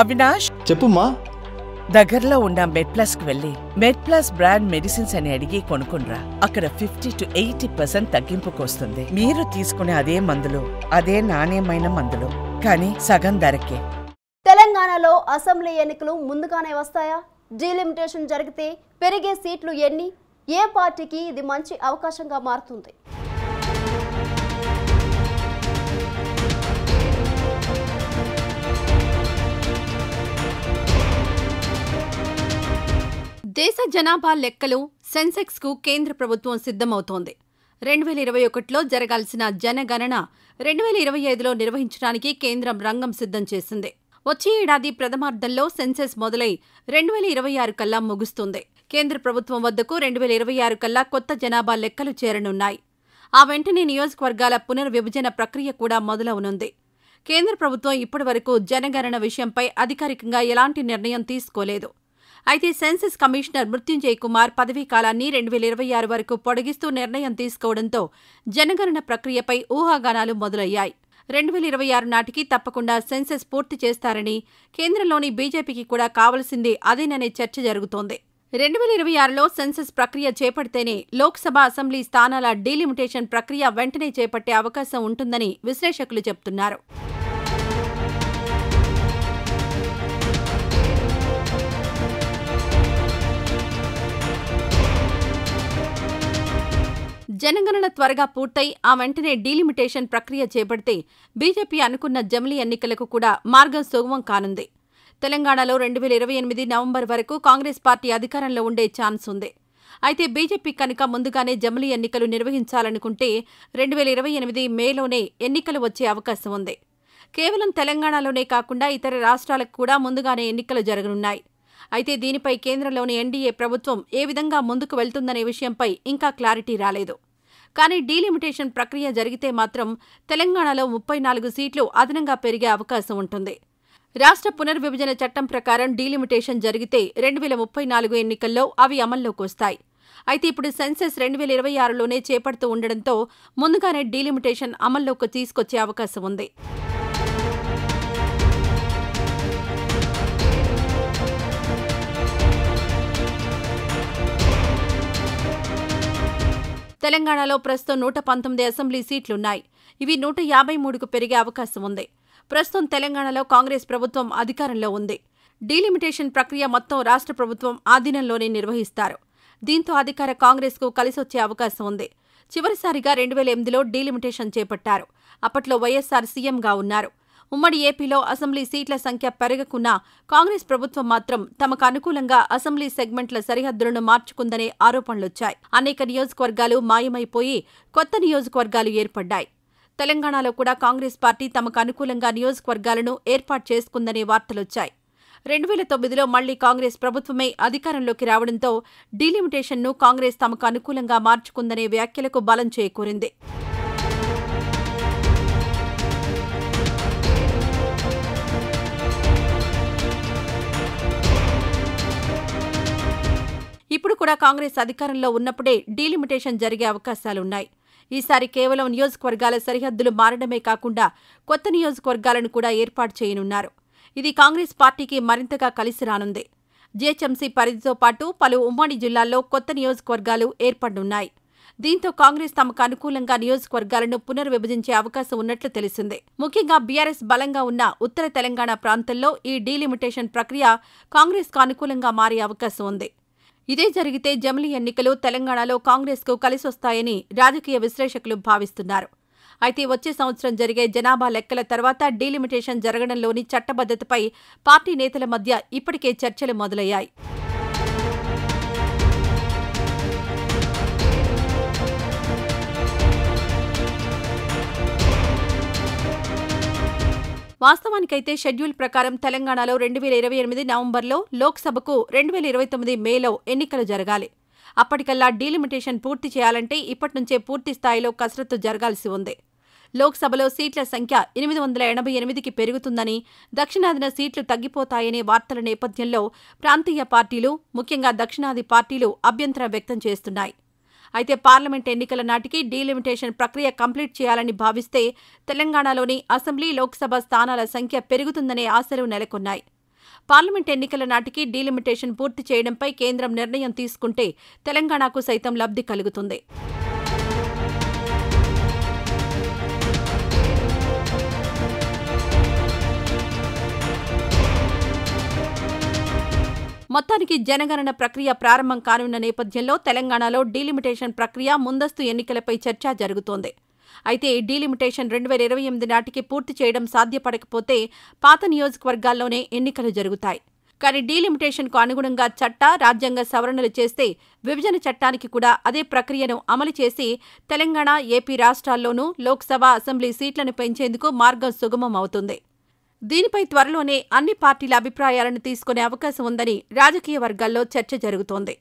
అవినాష్? చెప్పుమ్మా. దగ్గరలో ఉన్న మెడ్ ప్లస్కు వెళ్ళి మెడ్ ప్లస్ బ్రాండ్ మెడిసిన్స్ అని అడిగి కొనుక్కునరా అక్కడ ఫిఫ్టీ టు ఎయిటీ పర్సెంట్ తగ్గింపుకు వస్తుంది మీరు తీసుకునే అదే మందులు అదే నాణ్యమైన మందులు కానీ సగం ధరకే. తెలంగాణలో అసెంబ్లీ ఎన్నికలు ముందుగానే వస్తాయా? డీలిమిటేషన్ జరిగితే పెరిగే సీట్లు ఎన్ని? ఏ పార్టీకి ఇది మంచి అవకాశంగా మారుతుంది? దేశ జనాభా లెక్కలు సెన్సెక్స్కు కేంద్ర ప్రభుత్వం సిద్ధమవుతోంది. రెండు వేల ఇరవై ఒకటిలో జరగాల్సిన జనగణన రెండు వేల ఇరవై ఐదులో నిర్వహించడానికి కేంద్రం రంగం సిద్ధం చేసింది. వచ్చే ఏడాది ప్రథమార్థంలో సెన్సెస్ మొదలై రెండు వేల ఇరవై ఆరు కల్లా ముగుస్తుంది. కేంద్ర ప్రభుత్వం వద్దకు రెండు వేల ఇరవై ఆరు కల్లా కొత్త జనాభా లెక్కలు చేరనున్నాయి. ఆ వెంటనే నియోజకవర్గాల పునర్విభజన ప్రక్రియ కూడా మొదలవనుంది. కేంద్ర ప్రభుత్వం ఇప్పటివరకు జనగణన విషయంపై అధికారికంగా ఎలాంటి నిర్ణయం తీసుకోలేదు. అయితే సెన్సెస్ కమిషనర్ మృత్యుంజయ్ కుమార్ పదవీ కాలాన్ని రెండు వేల ఇరవై ఆరు వరకు పొడిగిస్తూ నిర్ణయం తీసుకోవడంతో జనగణన ప్రక్రియపై ఊహాగానాలు మొదలయ్యాయి. రెండు వేల ఇరవై ఆరు నాటికి తప్పకుండా సెన్సెస్ పూర్తి చేస్తారని కేంద్రంలోని బీజేపీకి కూడా కావలసింది అదేననే చర్చ జరుగుతోంది. రెండు వేల ఇరవై ఆరులో సెన్సెస్ ప్రక్రియ చేపడితేనే లోక్సభ అసెంబ్లీ స్థానాల డీలిమిటేషన్ ప్రక్రియ వెంటనే చేపట్టే అవకాశం ఉంటుందని విశ్లేషకులు చెబుతున్నారు. జనగణన త్వరగా పూర్తయి ఆ వెంటనే డీలిమిటేషన్ ప్రక్రియ చేపడితే బీజేపీ అనుకున్న జమిలీ ఎన్నికలకు కూడా మార్గం సుగమం కానుంది. తెలంగాణలో రెండు వేల ఇరవై ఎనిమిది నవంబర్ వరకు కాంగ్రెస్ పార్టీ అధికారంలో ఉండే ఛాన్స్ ఉంది. అయితే బీజేపీ కనుక ముందుగానే జమిలీ ఎన్నికలు నిర్వహించాలనుకుంటే రెండు వేల ఇరవై ఎనిమిది మేలోనే ఎన్నికలు వచ్చే అవకాశం ఉంది. కేవలం తెలంగాణలోనే కాకుండా ఇతర రాష్ట్రాలకు కూడా ముందుగానే ఎన్నికలు జరగనున్నాయి. అయితే దీనిపై కేంద్రంలోని ఎన్డీఏ ప్రభుత్వం ఏ విధంగా ముందుకు వెళ్తుందనే విషయంపై ఇంకా క్లారిటీ రాలేదు. కానీ డీలిమిటేషన్ ప్రక్రియ జరిగితే మాత్రం తెలంగాణలో ముప్పై నాలుగు సీట్లు అదనంగా పెరిగే అవకాశం ఉంటుంది. రాష్ట్ర పునర్విభజన చట్టం ప్రకారం డీలిమిటేషన్ జరిగితే రెండు వేల ముప్పై నాలుగు ఎన్నికల్లో అవి అమల్లోకి వస్తాయి. అయితే ఇప్పుడు సెన్సెస్ రెండు వేల ఇరవై ఆరులోనే చేపడుతూ ఉండడంతో ముందుగానే డీలిమిటేషన్ అమల్లోకి తీసుకొచ్చే అవకాశం ఉంది. తెలంగాణలో ప్రస్తుతం నూట పంతొమ్మిది అసెంబ్లీ సీట్లున్నాయి. ఇవి నూట యాభై మూడుకు పెరిగే అవకాశం ఉంది. ప్రస్తుతం తెలంగాణలో కాంగ్రెస్ ప్రభుత్వం అధికారంలో ఉంది. డీలిమిటేషన్ ప్రక్రియ మొత్తం రాష్ట్ర ప్రభుత్వం ఆధీనంలోనే నిర్వహిస్తారు. దీంతో అధికార కాంగ్రెస్కు కలిసొచ్చే అవకాశం ఉంది. చివరిసారిగా రెండు వేల ఎనిమిదిలో డీలిమిటేషన్ చేపట్టారు. అప్పట్లో వైఎస్సార్ సీఎంగా ఉన్నారు. ఉమ్మడి ఏపీలో అసెంబ్లీ సీట్ల సంఖ్య పెరగకున్నా కాంగ్రెస్ ప్రభుత్వం మాత్రం తమకు అనుకూలంగా అసెంబ్లీ సెగ్మెంట్ల సరిహద్దులను మార్చుకుందనే ఆరోపణలొచ్చాయి. అనేక నియోజకవర్గాలు మాయమైపోయి కొత్త నియోజకవర్గాలు ఏర్పడ్డాయి. తెలంగాణలో కూడా కాంగ్రెస్ పార్టీ తమకు అనుకూలంగా నియోజకవర్గాలను ఏర్పాటు చేసుకుందనే వార్తలొచ్చాయి. రెండు వేల తొమ్మిదిలో మళ్ళీ కాంగ్రెస్ ప్రభుత్వమే అధికారంలోకి రావడంతో డీలిమిటేషన్ను కాంగ్రెస్ తమకు అనుకూలంగా మార్చుకుందనే వ్యాఖ్యలకు బలం చేకూరింది. ఇప్పుడు కూడా కాంగ్రెస్ అధికారంలో ఉన్నప్పుడే డీలిమిటేషన్ జరిగే అవకాశాలున్నాయి. ఈసారి కేవలం నియోజకవర్గాల సరిహద్దులు మారడమే కాకుండా కొత్త నియోజకవర్గాలను కూడా ఏర్పాటు చేయనున్నారు. ఇది కాంగ్రెస్ పార్టీకి మరింతగా కలిసి రానుంది. జీహెచ్ఎంసీ పరిధితో పాటు పలు ఉమ్మడి జిల్లాల్లో కొత్త నియోజకవర్గాలు ఏర్పడనున్నాయి. దీంతో కాంగ్రెస్ తమకు అనుకూలంగా నియోజకవర్గాలను పునర్విభజించే అవకాశం ఉన్నట్లు తెలిసిందే. ముఖ్యంగా బీఆర్ఎస్ బలంగా ఉన్న ఉత్తర తెలంగాణ ప్రాంతంలో ఈ డీలిమిటేషన్ ప్రక్రియ కాంగ్రెస్కు అనుకూలంగా మారే అవకాశం ఉంది. ఇదే జరిగితే జమిలీ ఎన్నికలు తెలంగాణలో కాంగ్రెస్కు కలిసొస్తాయని రాజకీయ విశ్లేషకులు భావిస్తున్నారు. అయితే వచ్చే సంవత్సరం జరిగే జనాభా లెక్కల తర్వాత డీలిమిటేషన్ జరగడంలోని చట్టబద్ధతపై పార్టీ నేతల మధ్య ఇప్పటికే చర్చలు మొదలయ్యాయి. వాస్తవానికైతే షెడ్యూల్ ప్రకారం తెలంగాణలో రెండు వేల ఇరవై ఎనిమిది నవంబర్లో లోక్సభకు రెండు వేల ఇరవై తొమ్మిది మేలో ఎన్నికలు జరగాలి. అప్పటికల్లా డీలిమిటేషన్ పూర్తి చేయాలంటే ఇప్పటి నుంచే పూర్తి స్థాయిలో కసరత్తు జరగాల్సి ఉంది. లోక్సభలో సీట్ల సంఖ్య ఎనిమిది వందల ఎనభై ఎనిమిదికి పెరుగుతుందని దక్షిణాదిన సీట్లు తగ్గిపోతాయనే వార్తల నేపథ్యంలో ప్రాంతీయ పార్టీలు ముఖ్యంగా దక్షిణాది పార్టీలు అభ్యంతరం వ్యక్తం చేస్తున్నాయి. అయితే పార్లమెంట్ ఎన్నికల నాటికి డీలిమిటేషన్ ప్రక్రియ కంప్లీట్ చేయాలని భావిస్తే తెలంగాణలోని అసెంబ్లీ లోక్సభ స్థానాల సంఖ్య పెరుగుతుందనే ఆశలు నెలకొన్నాయి. పార్లమెంట్ ఎన్నికల నాటికి డీలిమిటేషన్ పూర్తి చేయడంపై కేంద్రం నిర్ణయం తీసుకుంటే తెలంగాణకు సైతం లబ్ధి కలుగుతుంది. మొత్తానికి జనగణన ప్రక్రియ ప్రారంభం కానున్న నేపథ్యంలో తెలంగాణలో డీలిమిటేషన్ ప్రక్రియ ముందస్తు ఎన్నికలపై చర్చ జరుగుతోంది. అయితే ఈ డీలిమిటేషన్ రెండు వేల ఇరవై ఎనిమిది నాటికి పూర్తి చేయడం సాధ్యపడకపోతే పాత నియోజకవర్గాల్లోనే ఎన్నికలు జరుగుతాయి. కానీ డీలిమిటేషన్కు అనుగుణంగా చట్ట రాజ్యాంగ సవరణలు చేస్తే విభజన చట్టానికి కూడా అదే ప్రక్రియను అమలు చేసి తెలంగాణ ఏపీ రాష్ట్రాల్లోనూ లోక్సభ అసెంబ్లీ సీట్లను పెంచేందుకు మార్గం సుగమం అవుతుంది దీనిపై త్వరలోనే అన్ని పార్టీల అభిప్రాయాలను తీసుకునే అవకాశం ఉందని రాజకీయ వర్గాల్లో చర్చ జరుగుతోంది.